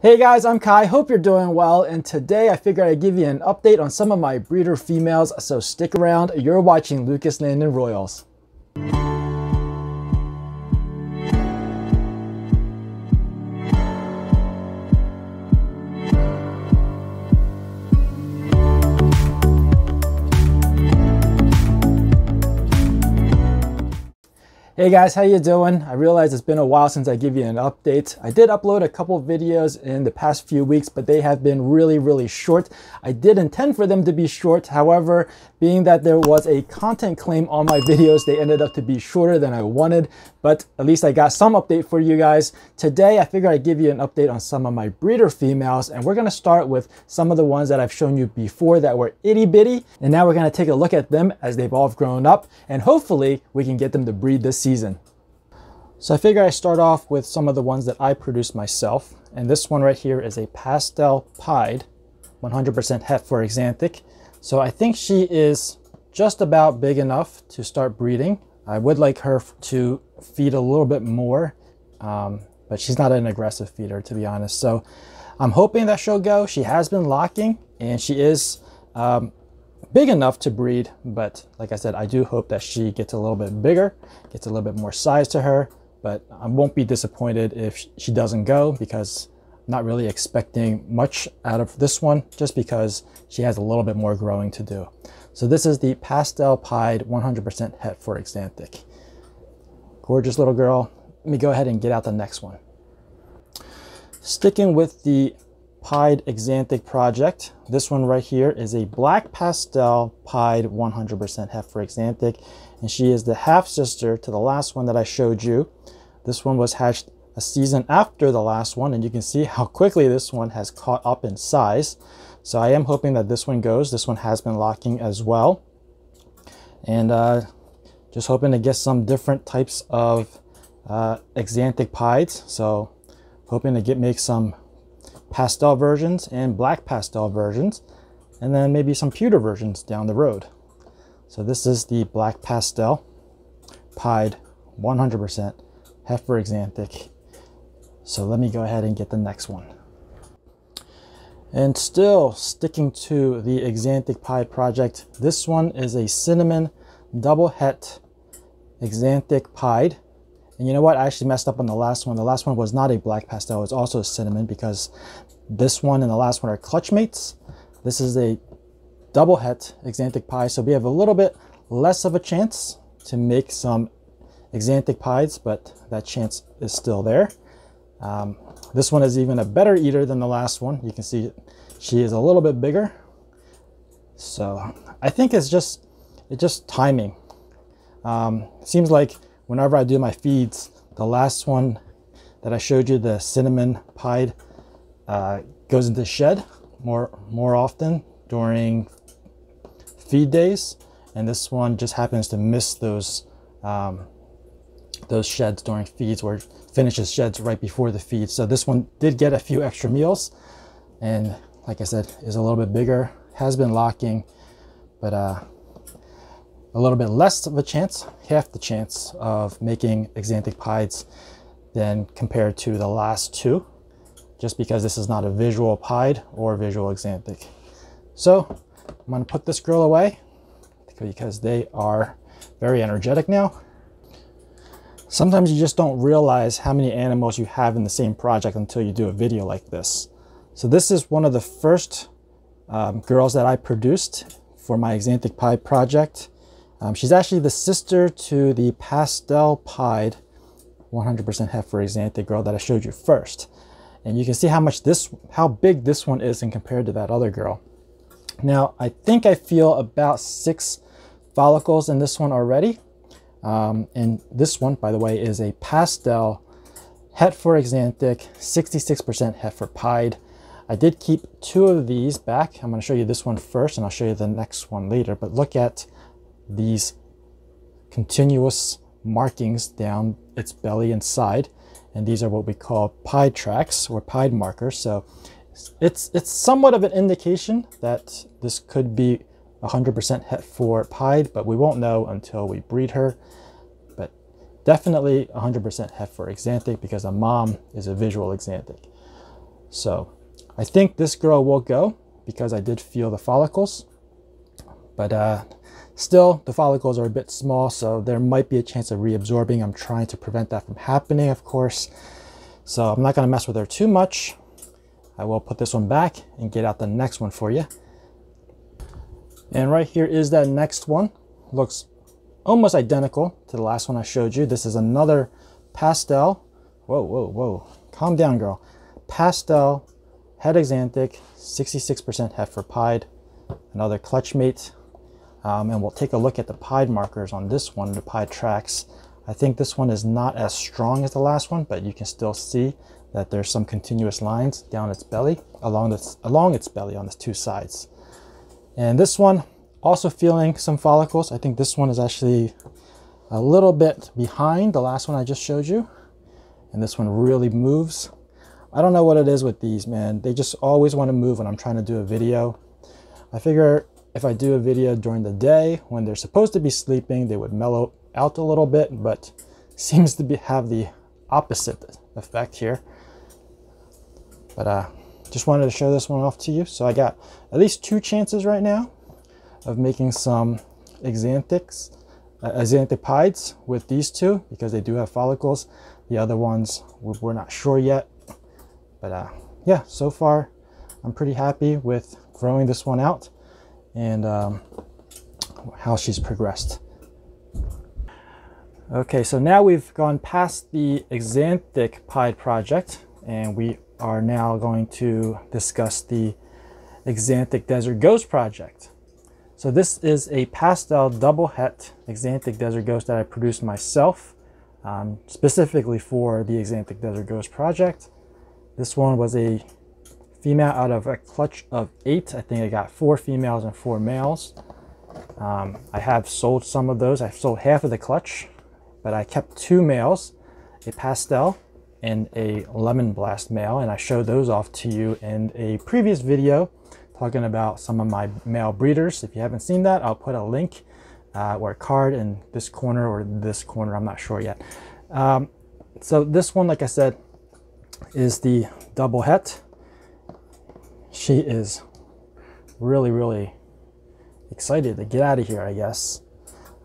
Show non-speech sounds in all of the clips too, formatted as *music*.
Hey guys, I'm Kai, hope you're doing well, and today I figured I'd give you an update on some of my breeder females, so stick around, you're watching Lucas Landon Royals. Hey guys, how you doing? I realize it's been a while since I give you an update. I did upload a couple videos in the past few weeks, but they have been really, really short. I did intend for them to be short. However, being that there was a content claim on my videos, they ended up to be shorter than I wanted, but at least I got some update for you guys. Today, I figured I'd give you an update on some of my breeder females, and we're gonna start with some of the ones that I've shown you before that were itty bitty, and now we're gonna take a look at them as they've all grown up, and hopefully we can get them to breed this season season. So I figure I start off with some of the ones that I produce myself. And this one right here is a pastel pied, 100% het for Axanthic. So I think she is just about big enough to start breeding. I would like her to feed a little bit more, um, but she's not an aggressive feeder to be honest. So I'm hoping that she'll go. She has been locking and she is um, big enough to breed, but like I said, I do hope that she gets a little bit bigger, gets a little bit more size to her, but I won't be disappointed if she doesn't go because I'm not really expecting much out of this one just because she has a little bit more growing to do. So this is the Pastel Pied 100% Het for Axanthic. Gorgeous little girl. Let me go ahead and get out the next one. Sticking with the pied Axanthic project. This one right here is a black pastel pied 100% het for Axanthic, and she is the half sister to the last one that I showed you. This one was hatched a season after the last one, and you can see how quickly this one has caught up in size. So I am hoping that this one goes. This one has been locking as well. And uh, just hoping to get some different types of uh, Axanthic pieds. So hoping to get make some pastel versions and black pastel versions, and then maybe some pewter versions down the road. So this is the black pastel pied 100% het for Axanthic. So let me go ahead and get the next one. And still sticking to the Axanthic Pied project, this one is a cinnamon double het Axanthic Pied. And you know what? I actually messed up on the last one. The last one was not a black pastel. It's also a cinnamon because this one and the last one are clutch mates. This is a double het Axanthic pied. So we have a little bit less of a chance to make some Axanthic pieds, but that chance is still there. Um, this one is even a better eater than the last one. You can see she is a little bit bigger. So I think it's just, it's just timing. Um, seems like whenever I do my feeds, the last one that I showed you, the cinnamon pied, uh, goes into shed more more often during feed days, and this one just happens to miss those um, those sheds during feeds, where finishes sheds right before the feed. So this one did get a few extra meals, and like I said, is a little bit bigger. Has been locking, but uh, a little bit less of a chance, half the chance of making Axanthic pieds than compared to the last two, just because this is not a visual pied or visual Axanthic. So I'm gonna put this girl away because they are very energetic now. Sometimes you just don't realize how many animals you have in the same project until you do a video like this. So this is one of the first um, girls that I produced for my Axanthic Pied project. Um, she's actually the sister to the pastel pied 100% het for Axanthic girl that I showed you first. And you can see how much this, how big this one is in compared to that other girl. Now, I think I feel about six follicles in this one already. Um, and this one, by the way, is a pastel het for Axanthic, 66% het for pied. I did keep two of these back. I'm going to show you this one first, and I'll show you the next one later. But look at these continuous markings down its belly and side. And these are what we call pied tracks or pied markers. So it's, it's somewhat of an indication that this could be 100% het for pied, but we won't know until we breed her. But definitely 100% het for axanthic because a mom is a visual axanthic. So I think this girl will go because I did feel the follicles. But uh, still, the follicles are a bit small, so there might be a chance of reabsorbing. I'm trying to prevent that from happening, of course. So I'm not gonna mess with her too much. I will put this one back and get out the next one for you. And right here is that next one. Looks almost identical to the last one I showed you. This is another pastel. Whoa, whoa, whoa. Calm down, girl. Pastel het axanthic, 66% het for pied, another clutch mate. Um, and we'll take a look at the pied markers on this one, the pied tracks. I think this one is not as strong as the last one, but you can still see that there's some continuous lines down its belly, along its, along its belly on the two sides. And this one, also feeling some follicles. I think this one is actually a little bit behind the last one I just showed you. And this one really moves. I don't know what it is with these, man. They just always want to move when I'm trying to do a video. I figure if I do a video during the day when they're supposed to be sleeping, they would mellow out a little bit, but *laughs* seems to be, have the opposite effect here. But uh, just wanted to show this one off to you. So I got at least two chances right now of making some axanthics, uh, axanthic pieds with these two because they do have follicles. The other ones we're not sure yet. But uh, yeah, so far I'm pretty happy with growing this one out and um, how she's progressed. Okay, so now we've gone past the Axanthic Pied project and we are now going to discuss the Axanthic Desert Ghost project. So this is a pastel double het Axanthic Desert Ghost that I produced myself, um, specifically for the Axanthic Desert Ghost project. This one was a female out of a clutch of eight. I think I got four females and four males. Um, I have sold some of those. I've sold half of the clutch, but I kept two males, a pastel and a lemon blast male, and I showed those off to you in a previous video talking about some of my male breeders. If you haven't seen that, I'll put a link uh, or a card in this corner or this corner. I'm not sure yet. Um, so this one, like I said, is the double het. She is really, really excited to get out of here, I guess.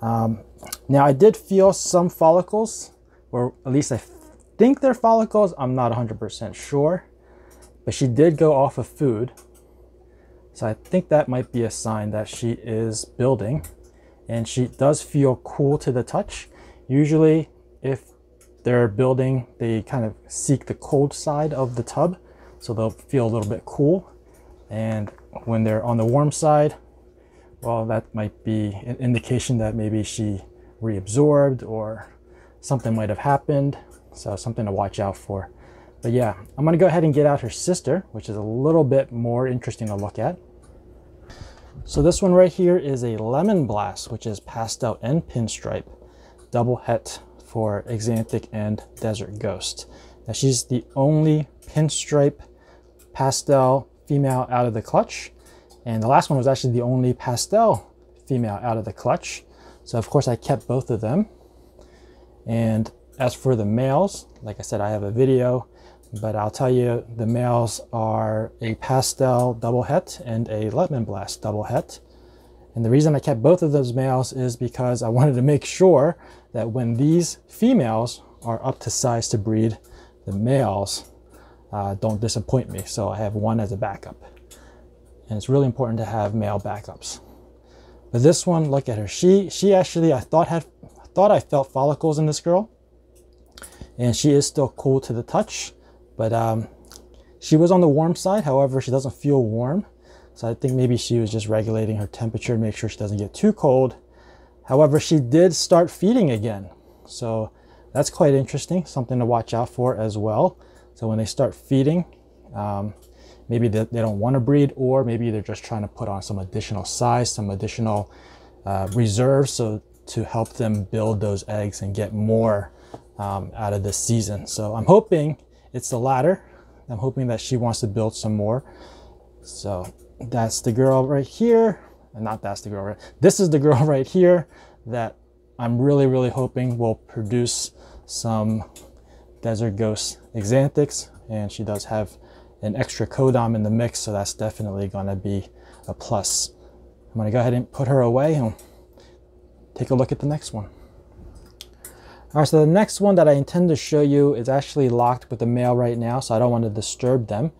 Um, now I did feel some follicles, or at least I think they're follicles. I'm not 100% sure, but she did go off of food. So I think that might be a sign that she is building and she does feel cool to the touch. Usually if they're building, they kind of seek the cold side of the tub. So they'll feel a little bit cool. And when they're on the warm side, well, that might be an indication that maybe she reabsorbed or something might have happened. So something to watch out for. But yeah, I'm gonna go ahead and get out her sister, which is a little bit more interesting to look at. So this one right here is a Lemon Blast, which is pastel and pinstripe, double het for Axanthic and Desert Ghost. Now she's the only pinstripe pastel female out of the clutch. And the last one was actually the only pastel female out of the clutch. So of course I kept both of them. And as for the males, like I said, I have a video but I'll tell you the males are a pastel double het and a lemon blast double het. And the reason I kept both of those males is because I wanted to make sure that when these females are up to size to breed, the males uh, don't disappoint me. So I have one as a backup. And it's really important to have male backups. But this one, look at her. She she actually I thought had thought I felt follicles in this girl. And she is still cool to the touch. But um, she was on the warm side. However, she doesn't feel warm. So I think maybe she was just regulating her temperature to make sure she doesn't get too cold. However, she did start feeding again. So that's quite interesting, something to watch out for as well. So when they start feeding, um, maybe they, they, don't want to breed or maybe they're just trying to put on some additional size, some additional uh, reserves so to help them build those eggs and get more um, out of this season. So I'm hoping it's the latter. I'm hoping that she wants to build some more. So that's the girl right here. And not that's the girl right. This is the girl *laughs* right here that I'm really, really hoping will produce some Desert Ghost Axanthics. And she does have an extra codom in the mix, so that's definitely gonna be a plus. I'm gonna go ahead and put her away and take a look at the next one. All right, so the next one that I intend to show you is actually locked with the male right now, so I don't want to disturb them.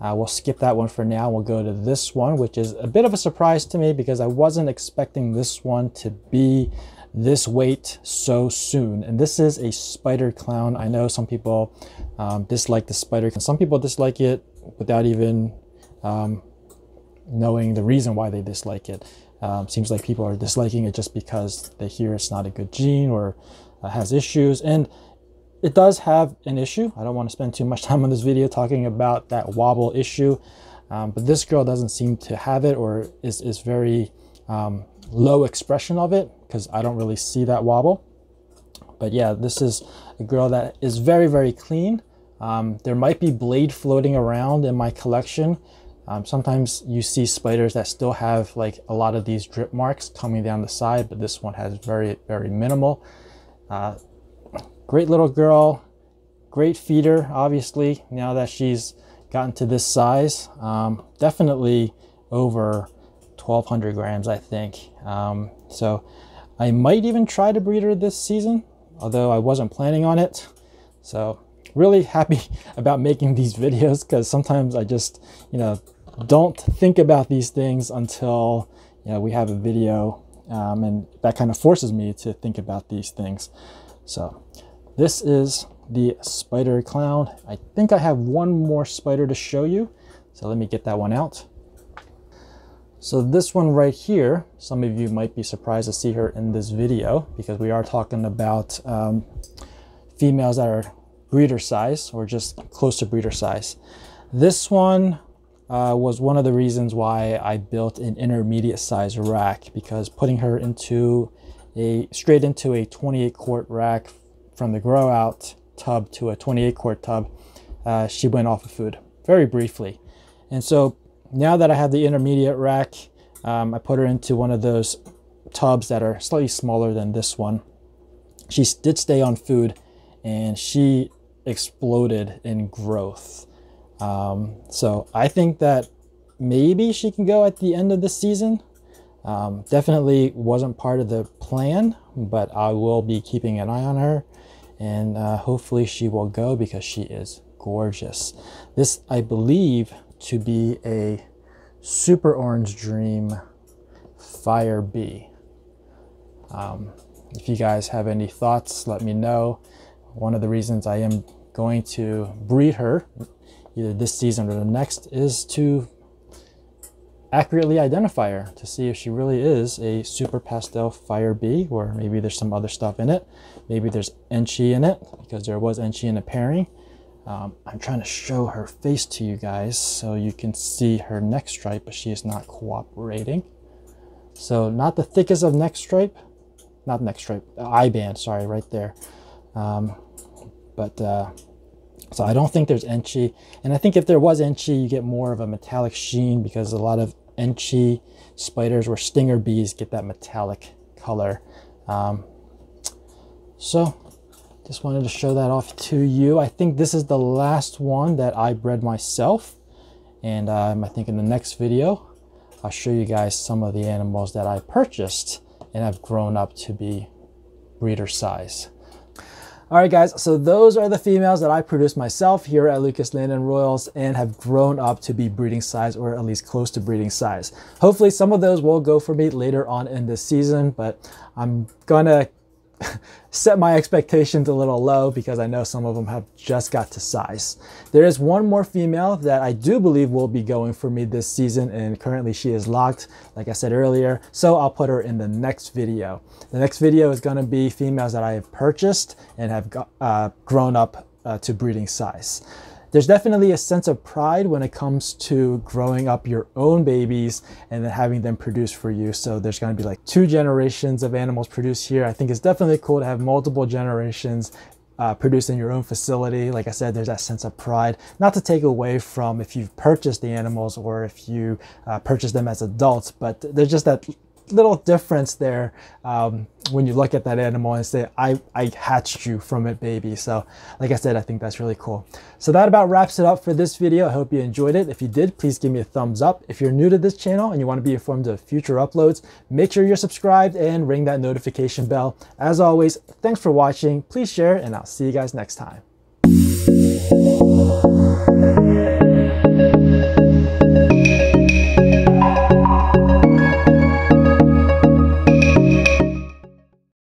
Uh, we'll skip that one for now. We'll go to this one, which is a bit of a surprise to me because I wasn't expecting this one to be this weight so soon. And this is a spider clown. I know some people um, dislike the spider. Some people dislike it without even um, knowing the reason why they dislike it. Um, seems like people are disliking it just because they hear it's not a good gene or uh, has issues. And it does have an issue. I don't want to spend too much *laughs* time on this video talking about that wobble issue. Um, but this girl doesn't seem to have it or is, is very um, low expression of it because I don't really see that wobble. But yeah, this is a girl that is very, very clean. Um, there might be blade floating around in my collection. Um, sometimes you see spiders that still have like a lot of these drip marks coming down the side, but this one has very, very minimal. Uh, great little girl, great feeder, obviously, now that she's gotten to this size. Um, definitely over 1200 grams, I think. Um, so I might even try to breed her this season, although I wasn't planning on it. So really happy *laughs* about making these videos because sometimes I just, you know, don't think about these things until you know, we have a video um, and that kind of forces me to think about these things. So this is the spider clown. I think I have one more spider to show you. So let me get that one out. So this one right here, some of you might be surprised to see her in this video because we are talking about um, females that are breeder size or just close to breeder size. This one uh, was one of the reasons why I built an intermediate size rack because putting her into a straight into a 28 quart rack from the grow out tub to a 28 quart tub, uh, she went off of food very briefly. And so now that I have the intermediate rack, um, I put her into one of those tubs that are slightly smaller than this one. She did stay on food and she exploded in growth. Um, so I think that maybe she can go at the end of the season. Um, definitely wasn't part of the plan, but I will be keeping an eye on her and uh, hopefully she will go because she is gorgeous. This, I believe, to be a super orange dream fire bee. Um, if you guys have any thoughts, let me know. One of the reasons I am going to breed her either this season or the next is to accurately identify her to see if she really is a super pastel fire bee or maybe there's some other stuff in it. Maybe there's enchi in it because there was enchi in a pairing. Um, I'm trying to show her face to you guys so you can see her neck stripe, but she is not cooperating. So not the thickest of neck stripe, not neck stripe, eye band, sorry, right there. Um, but uh, so I don't think there's enchi. And I think if there was enchi, you get more of a metallic sheen because a lot of enchi spiders or stinger bees get that metallic color. Um, so just wanted to show that off to you. I think this is the last one that I bred myself. And um, I think in the next video, I'll show you guys some of the animals that I purchased and have grown up to be breeder size. All right, guys, so those are the females that I produced myself here at Lucas Landon Royals and have grown up to be breeding size or at least close to breeding size. Hopefully some of those will go for me later on in this season, but I'm gonna *laughs* set my expectations a little low because I know some of them have just got to size. There is one more female that I do believe will be going for me this season and currently she is locked, like I said earlier, so I'll put her in the next video. The next video is gonna be females that I have purchased and have uh, grown up uh, to breeding size there's definitely a sense of pride when it comes to growing up your own babies and then having them produce for you. So there's going to be like two generations of animals produced here. I think it's definitely cool to have multiple generations uh, produced in your own facility. Like I said, there's that sense of pride. Not to take away from if you've purchased the animals or if you uh, purchased them as adults, but there's just that little difference there um, when you look at that animal and say, I, I hatched you from it, baby. So like I said, I think that's really cool. So that about wraps it up for this video. I hope you enjoyed it. If you did, please give me a thumbs up. If you're new to this channel and you want to be informed of future uploads, make sure you're subscribed and ring that notification bell. As always, thanks for watching. Please share and I'll see you guys next time.